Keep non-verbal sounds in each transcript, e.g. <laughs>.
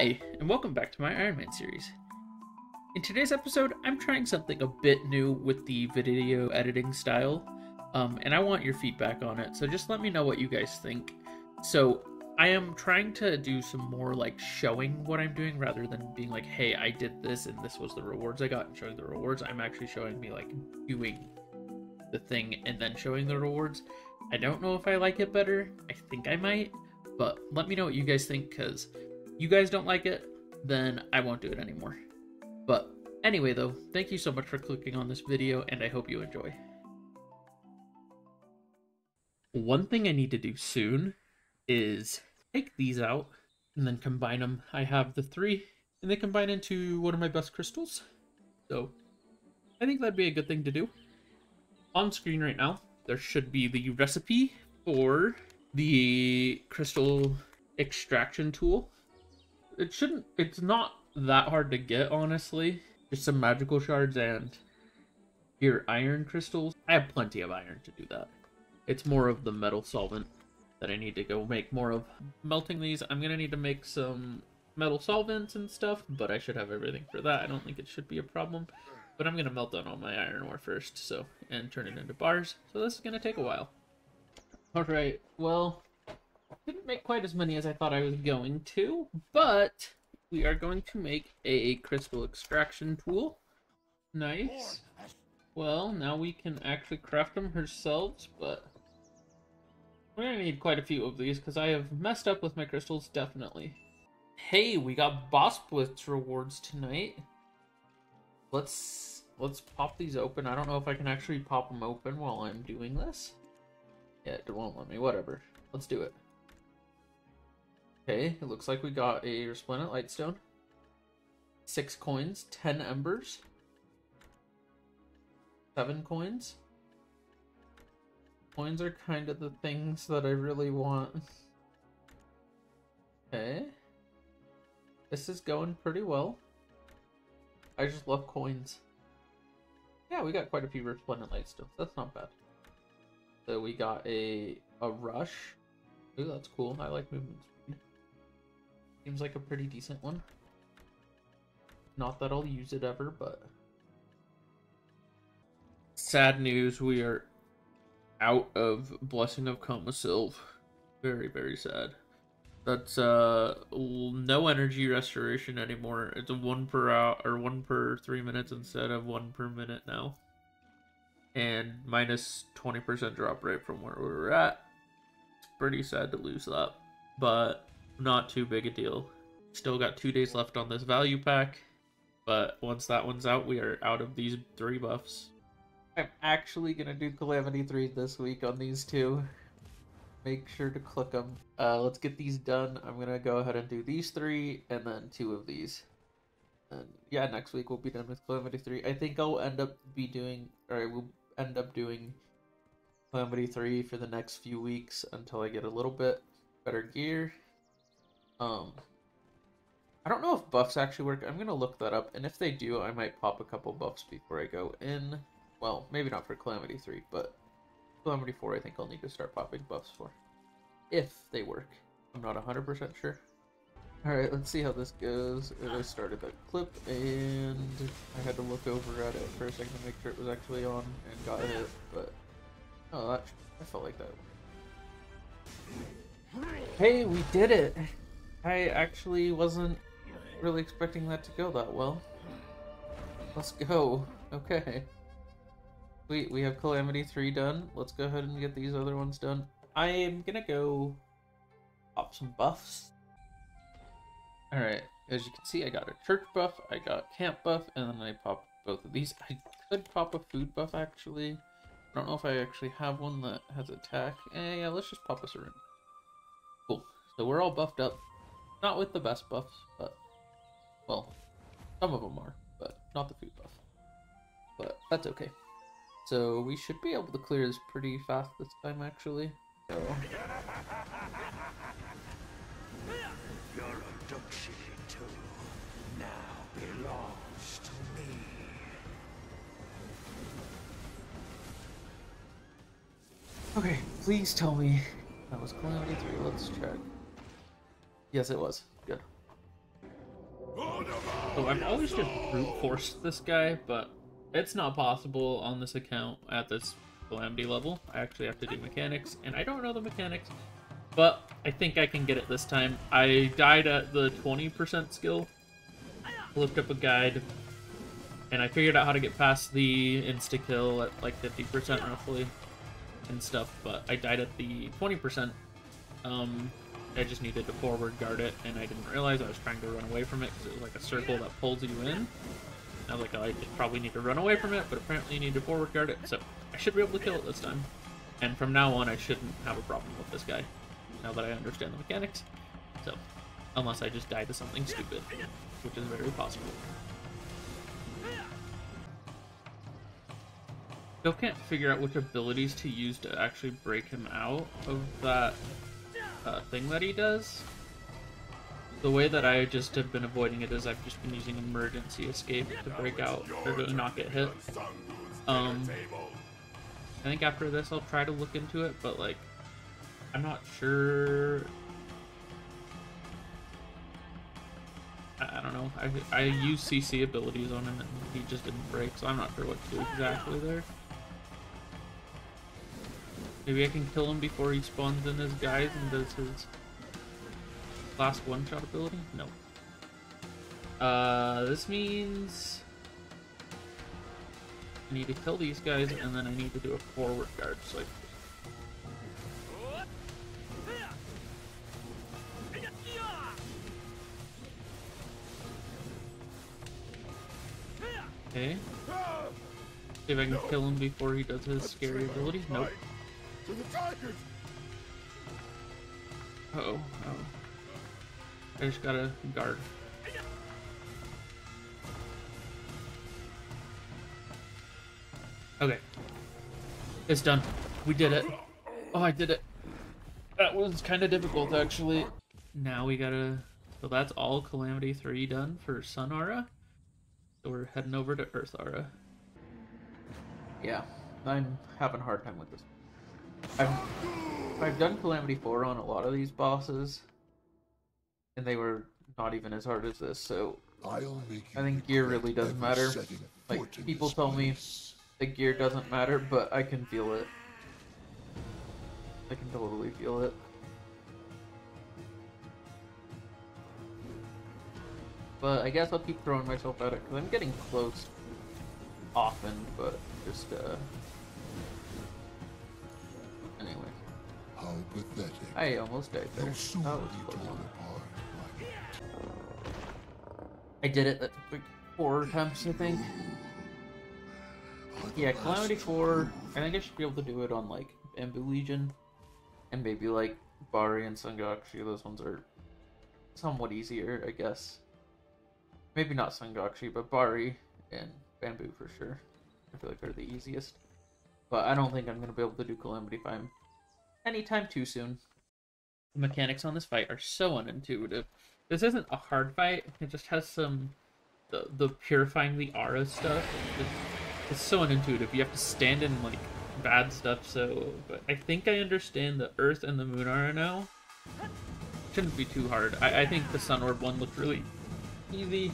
Hi, and welcome back to my Iron Man series. In today's episode, I'm trying something a bit new with the video editing style, um, and I want your feedback on it, so just let me know what you guys think. So, I am trying to do some more like showing what I'm doing rather than being like, hey, I did this and this was the rewards I got and showing the rewards. I'm actually showing me like doing the thing and then showing the rewards. I don't know if I like it better. I think I might, but let me know what you guys think because you guys don't like it, then I won't do it anymore. But anyway, though, thank you so much for clicking on this video and I hope you enjoy. One thing I need to do soon is take these out and then combine them. I have the three and they combine into one of my best crystals. So I think that'd be a good thing to do. On screen right now, there should be the recipe for the crystal extraction tool. It shouldn't, it's not that hard to get, honestly. Just some magical shards and your iron crystals. I have plenty of iron to do that. It's more of the metal solvent that I need to go make more of. Melting these, I'm to need to make some metal solvents and stuff, but I should have everything for that. I don't think it should be a problem. But I'm to melt down all my iron ore first, so and turn it into bars. So this is to take a while. Alright, well, didn't make quite as many as I thought I was going to, but we are going to make a crystal extraction tool. Nice. Well, now we can actually craft them ourselves, but we're gonna need quite a few of these because I have messed up with my crystals, definitely. Hey, we got Boss Blitz rewards tonight. Let's let's pop these open. I don't know if I can actually pop them open while I'm doing this. Yeah, it won't let me. Whatever. Let's do it. Okay, it looks like we got a Resplendent Lightstone. Six coins, ten embers. Seven coins. Coins are kind of the things that I really want. <laughs> Okay. This is going pretty well. I just love coins. Yeah, we got quite a few Resplendent Lightstones. That's not bad. So we got a a rush. Ooh, that's cool. I like movement speed. Seems like a pretty decent one. Not that I'll use it ever, but sad news. We are out of Blessing of Sylve. Very, very sad. That's uh no energy restoration anymore. It's a one per hour or one per three minutes instead of one per minute now. And minus 20% drop rate from where we were at. It's pretty sad to lose that, but not too big a deal. Still got two days left on this value pack, but once that one's out, we are out of these three buffs. I'm actually gonna do Calamity 3 this week on these two. Make sure to click them. Uh, let's get these done. I'm gonna go ahead and do these three, and then two of these. And yeah, next week we'll be done with Calamity 3. I think I'll end up be doing, or I will end up doing Calamity 3 for the next few weeks until I get a little bit better gear. Um, I don't know if buffs actually work. I'm gonna look that up, and if they do, I might pop a couple buffs before I go in. Well, maybe not for Calamity 3, but Calamity 4 I think I'll need to start popping buffs for. If they work. I'm not 100% sure. Alright, let's see how this goes. I started that clip, and I had to look over at it for a second to make sure it was actually on and got hit, but... Oh, that, I felt like that. Hey, we did it! I actually wasn't really expecting that to go that well. Let's go. Okay. We, we have Calamity 3 done. Let's go ahead and get these other ones done. I am gonna go pop some buffs. Alright, as you can see, I got a church buff, I got camp buff, and then I popped both of these. I could pop a food buff, actually. I don't know if I actually have one that has attack. Eh, yeah, let's just pop a syringe. Cool. So we're all buffed up. Not with the best buffs, but... Well, some of them are, but not the food buff. But that's okay. So we should be able to clear this pretty fast this time, actually. So. Your abduction too now belongs to me. Okay, please tell me that was Calamity 3. Let's check. Yes, it was. Good. So I've always just brute forced this guy, but it's not possible on this account at this Calamity level. I actually have to do mechanics, and I don't know the mechanics, but I think I can get it this time. I died at the 20% skill, looked up a guide, and I figured out how to get past the insta-kill at like 50% roughly and stuff, but I died at the 20%. Um, I just needed to forward guard it, and I didn't realize I was trying to run away from it because it was like a circle that pulls you in. I was like, oh, I probably need to run away from it, but apparently you need to forward guard it, so I should be able to kill it this time. And from now on, I shouldn't have a problem with this guy, now that I understand the mechanics. So, unless I just die to something stupid, which is very possible. Still can't figure out which abilities to use to actually break him out of that uh, thing that he does. The way that I just have been avoiding it is I've just been using emergency escape to break out or to not get hit. Um, I think after this I'll try to look into it, but like, I'm not sure. I, I don't know. I I use CC abilities on him and he just didn't break, so I'm not sure what to do exactly there. Maybe I can kill him before he spawns in his guys and does his last one-shot ability? No. Uh, this means... I need to kill these guys, and then I need to do a forward guard, so I... Okay. See if I can kill him before he does his scary ability. Nope. To the tigers! Uh oh, oh. I just gotta guard. Okay. It's done. We did it. Oh, I did it. That was kind of difficult, actually. Now we gotta... So that's all Calamity 3 done for Sun Aura. So we're heading over to Earth Aura. Yeah, I'm having a hard time with this. I've, I've done Calamity 4 on a lot of these bosses, and they were not even as hard as this, so I think gear really doesn't matter. Like, people tell me the gear doesn't matter, but I can feel it. I can totally feel it. But I guess I'll keep throwing myself at it, because I'm getting close often, but just, uh... How pathetic. I almost died there. They'll soon was be torn apart. I did it that like four attempts, I think. Yeah, Calamity 4, I think I should be able to do it on like Bamboo Legion. And maybe like Bari and Sungakshi, those ones are somewhat easier, I guess. Maybe not Sungakshi, but Bari and Bamboo for sure. I feel like they're the easiest. But I don't think I'm going to be able to do Calamity 5 anytime too soon. The mechanics on this fight are so unintuitive. This isn't a hard fight, it just has some the the purifying the aura stuff. It's, it's so unintuitive. You have to stand in like bad stuff. So, but I think I understand the Earth and the Moon aura now. Shouldn't be too hard. I, I think the Sun Orb one looked really easy.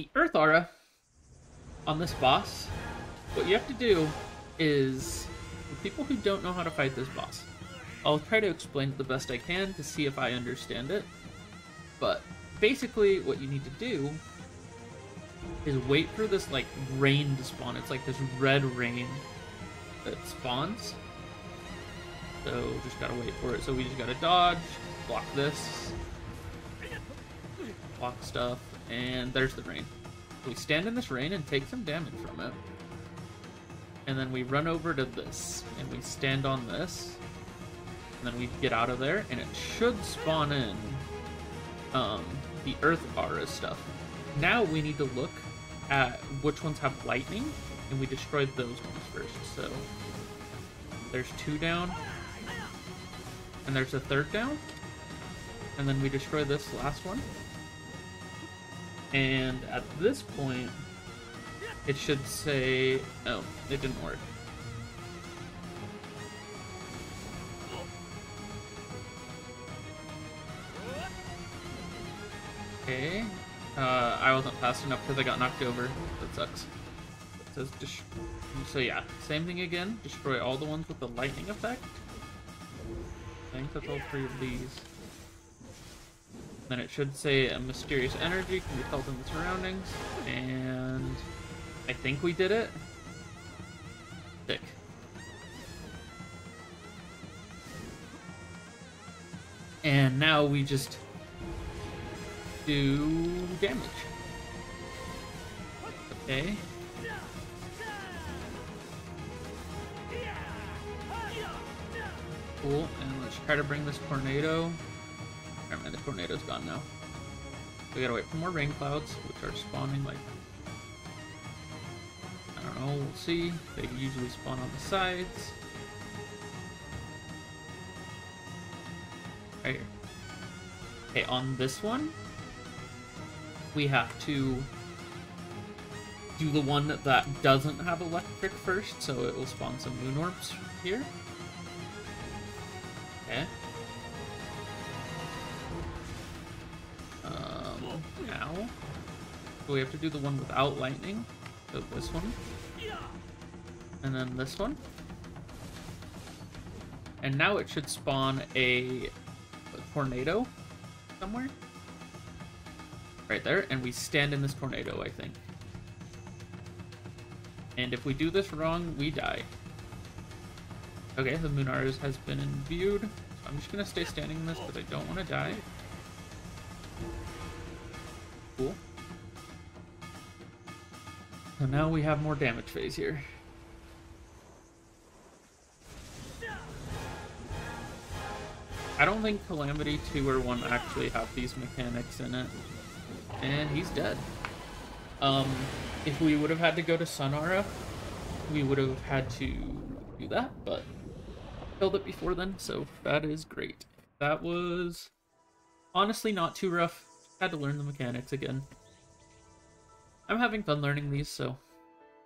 The Earth Aura on this boss, what you have to do is, for people who don't know how to fight this boss, I'll try to explain it the best I can to see if I understand it. But basically, what you need to do is wait for this like rain to spawn. It's like this red rain that spawns. So just gotta wait for it. So we just gotta dodge, block this, block stuff, and there's the rain. We stand in this rain and take some damage from it. And then we run over to this, and we stand on this. And then we get out of there, and it should spawn in um, the Earth Aura stuff. Now we need to look at which ones have lightning, and we destroyed those ones first. So there's two down. And there's a third down. And then we destroy this last one. And at this point, it should say, oh, it didn't work. Okay. Uh, I wasn't fast enough because I got knocked over. That sucks. It says so yeah, same thing again. Destroy all the ones with the lightning effect. I think that's all three of these. Then it should say a mysterious energy can be felt in the surroundings, and I think we did it. Sick. And now we just do damage. Okay. Cool, and let's try to bring this tornado. Never mind, the tornado's gone now. We gotta wait for more rain clouds, which are spawning like... I don't know, we'll see. They usually spawn on the sides. Right here. Okay, on this one, we have to do the one that doesn't have electric first, so it will spawn some moon orbs here. Okay. So we have to do the one without lightning. So this one. And then this one. And now it should spawn a, a tornado somewhere. Right there, and we stand in this tornado, I think. And if we do this wrong, we die. Okay, the Munars has been imbued. I'm just gonna stay standing in this because I don't want to die. So now we have more damage phase here. I don't think Calamity 2 or 1 actually have these mechanics in it. And he's dead. Um, if we would have had to go to Sunara, we would have had to do that, but killed it before then, so that is great. That was honestly not too rough. Had to learn the mechanics again. I'm having fun learning these, so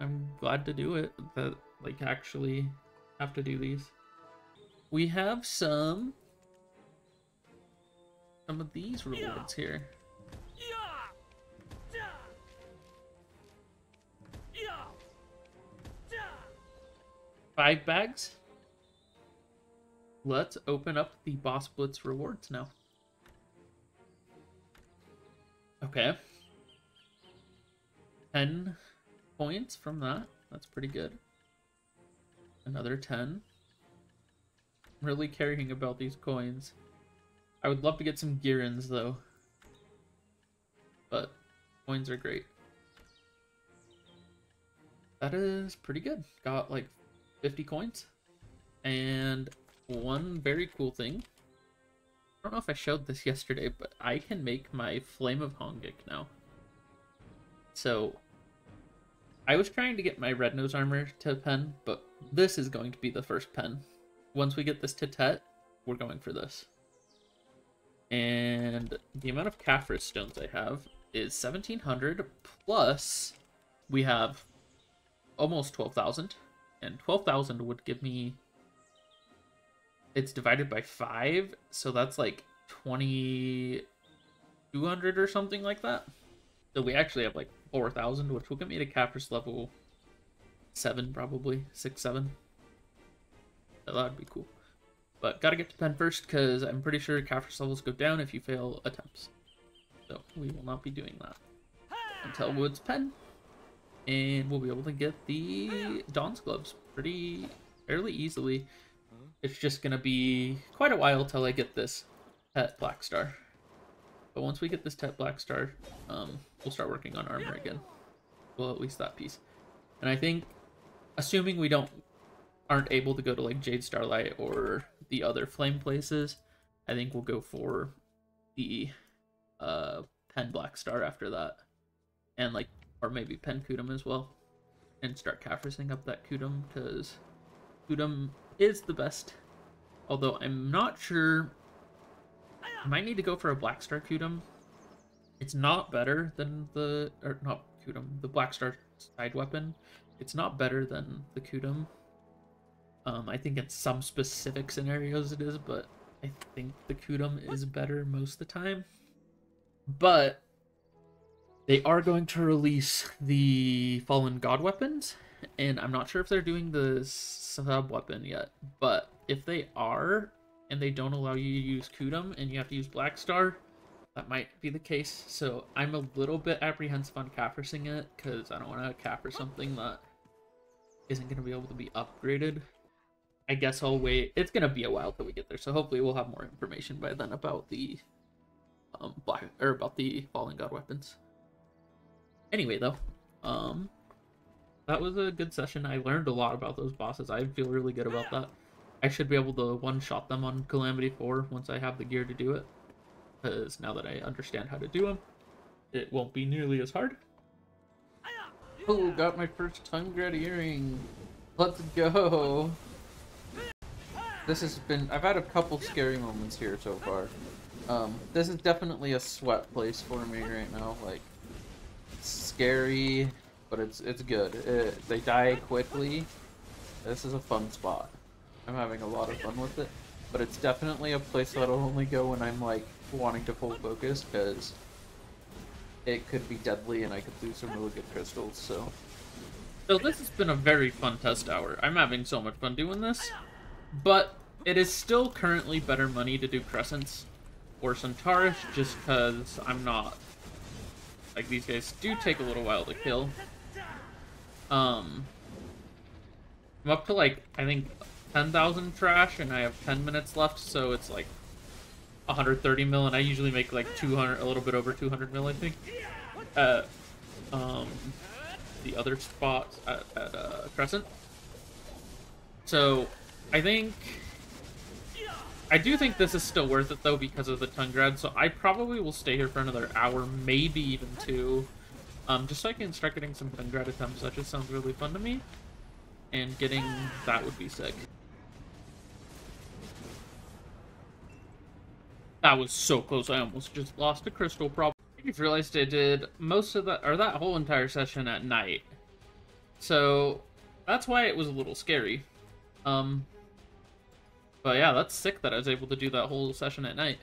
I'm glad to do it. That like actually have to do these. We have some some of these rewards here. Five bags. Let's open up the Boss Blitz rewards now. Okay. 10 points from that. That's pretty good. Another 10. really caring about these coins. I would love to get some Girins, though. But coins are great. That is pretty good. Got like 50 coins. And one very cool thing. I don't know if I showed this yesterday, but I can make my Flame of Hongik now. So, I was trying to get my Red Nose armor to pen, but this is going to be the first pen. Once we get this to Tet, we're going for this. And the amount of Caphras stones I have is 1700 plus we have almost 12,000 and 12,000 would give me it's divided by 5 so that's like 2200 or something like that so we actually have like 4,000 which will get me to Caphras level 7 probably 6 7 so that would be cool but gotta get to pen first because I'm pretty sure Caphras levels go down if you fail attempts so we will not be doing that until Woods pen and we'll be able to get the Dahn's gloves pretty fairly easily. It's just gonna be quite a while till I get this Tet Black Star. But once we get this Tet Black Star, um, we'll start working on armor again. Well, at least that piece. And I think, assuming we don't aren't able to go to like Jade Starlight or the other flame places, I think we'll go for the uh Pen Black Star after that. And like or maybe pen Kutum as well, and start Caphrassing up that Kutum because Kutum is the best Although I'm not sure. Might need to go for a Black Star Kutum. It's not better than the or not Kutum, the Black Star side weapon. It's not better than the Kutum. Um, I think in some specific scenarios it is, but I think the Kutum is better most of the time. But they are going to release the Fallen God weapons, and I'm not sure if they're doing the sub weapon yet. But if they are, and they don't allow you to use Kutum, and you have to use Black Star, that might be the case. So I'm a little bit apprehensive on Capricing it, because I don't want to Capper something that isn't going to be able to be upgraded. I guess I'll wait. It's going to be a while till we get there, so hopefully we'll have more information by then about the um black or about the fallen god weapons. Anyway, though, um, that was a good session. I learned a lot about those bosses. I feel really good about that. I should be able to one-shot them on Calamity 4 once I have the gear to do it. Because now that I understand how to do them, it won't be nearly as hard. Oh, got my first Tungrad earring. Let's go. This has been, I've had a couple scary moments here so far. Um, this is definitely a sweat place for me right now. Like, scary, but it's it's good. It, they die quickly. This is a fun spot. I'm having a lot of fun with it, but it's definitely a place that'll only go when I'm like wanting to full focus because it could be deadly and I could lose some really good crystals. So. So this has been a very fun test hour. I'm having so much fun doing this, but it is still currently better money to do Crescents or Centaurus just because I'm not... Like, these guys do take a little while to kill. Um, I'm up to, like, I think 10,000 trash, and I have 10 minutes left, so it's, like, 130 mil, and I usually make, like, 200, a little bit over 200 mil, I think. Uh, um, the other spot at, at uh, Crescent. So, I think I do think this is still worth it, though, because of the Tungrad, so I probably will stay here for another hour, maybe even two. Um, just so I can start getting some Tungrad attempts. That just sounds really fun to me. And getting that would be sick. That was so close, I almost just lost a crystal problem. I just realized I did most of that, or that whole entire session at night. So, that's why it was a little scary. Um, but yeah, that's sick that I was able to do that whole session at night.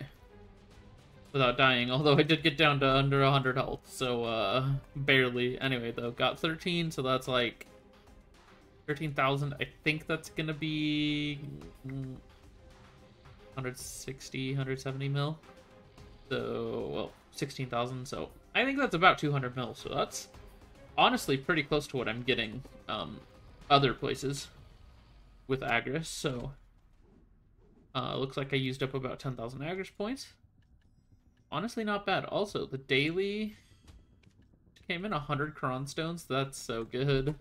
Without dying, <laughs> although I did get down to under 100 health, so, uh, barely. Anyway, though, got 13, so that's like 13,000. I think that's gonna be 160, 170 mil. So, well, 16,000, so I think that's about 200 mil, so that's honestly pretty close to what I'm getting um, other places with Agris, so uh, looks like I used up about 10,000 Agris points. Honestly, not bad. Also, the daily came in 100 Cron Stones. That's so good.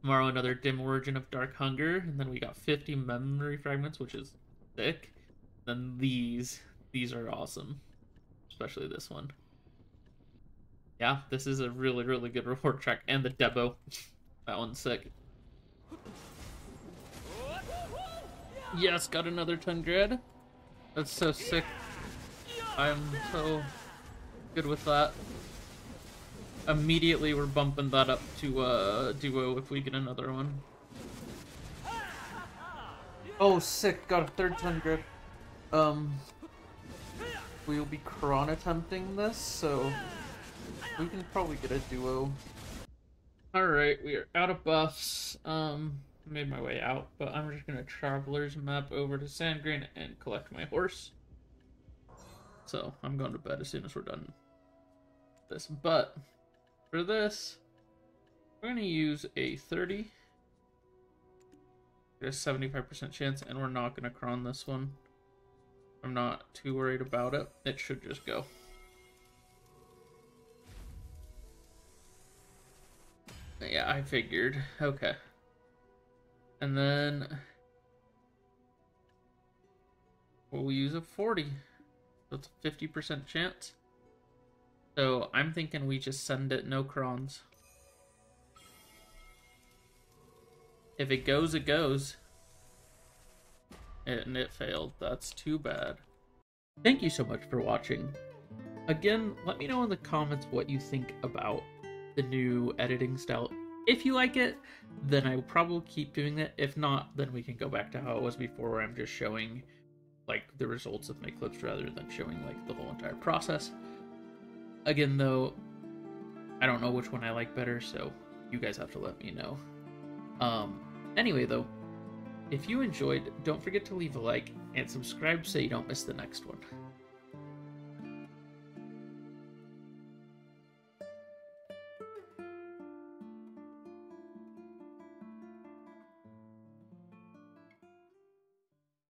Tomorrow, another dim origin of Dark Hunger. And then we got 50 memory fragments, which is thick. Then these. These are awesome. Especially this one. Yeah, this is a really, really good <laughs> reward track. And the Debo. that one's sick. Yes, got another Tungrad. That's so sick. I'm so good with that. Immediately we're bumping that up to uh, duo if we get another one. Oh, sick. Got a third Tungrad. Um, we'll be cron attempting this, so we can probably get a duo. Alright, we are out of buffs. Um, made my way out, but I'm just gonna traveler's map over to Sandgreen and collect my horse. So I'm going to bed as soon as we're done this. But for this, we're gonna use a 30. There's 75% chance, and we're not gonna cron this one. I'm not too worried about it. It should just go. Yeah, I figured. Okay. And then we'll use a 40. That's a 50% chance. So I'm thinking we just send it no crons. If it goes, it goes. and it failed. That's too bad. Thank you so much for watching. Again, let me know in the comments what you think about the new editing style. If you like it, then I will probably keep doing it. If not, then we can go back to how it was before where I'm just showing like the results of my clips rather than showing like the whole entire process. Again though, I don't know which one I like better, so you guys have to let me know. Um anyway though, if you enjoyed, don't forget to leave a like and subscribe so you don't miss the next one.